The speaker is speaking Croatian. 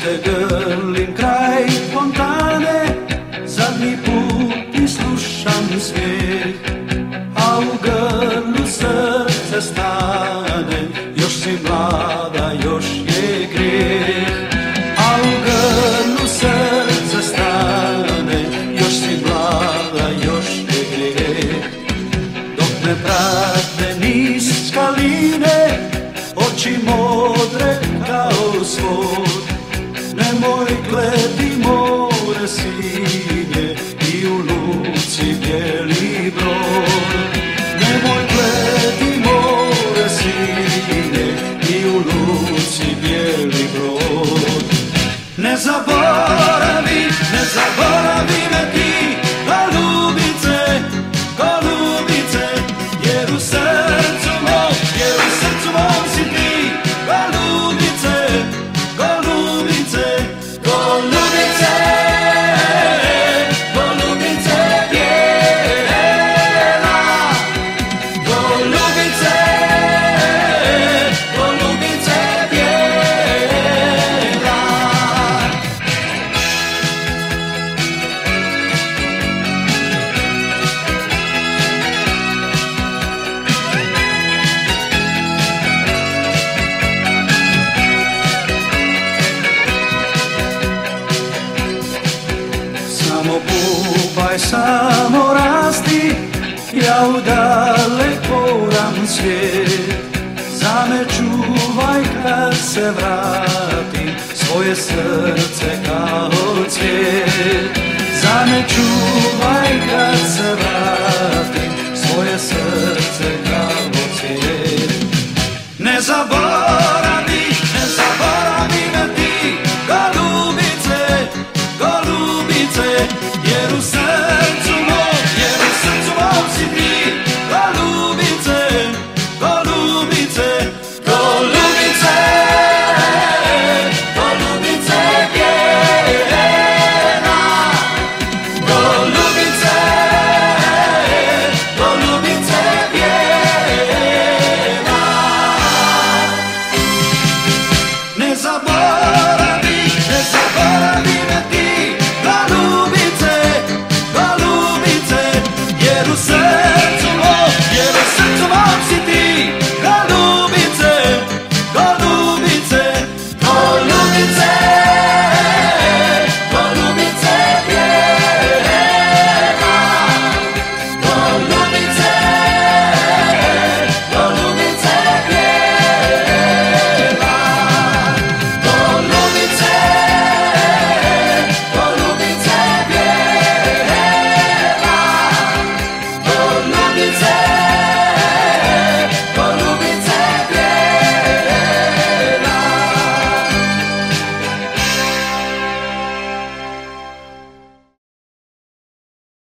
ste grlim kraj fontane Zadnji put i slušam smijeh. A u grlu srce stane Još si mlada, još je grijeh. A u grlu srce stane Još si mlada, još je grijeh. Dok me prate niz skaline Oči modre kao svod Nemoj gledi more sinje samo rasti, ja u daleko dam svijet. Za me čuvaj kad se vratim, svoje srce kao cvijet. Za me čuvaj kad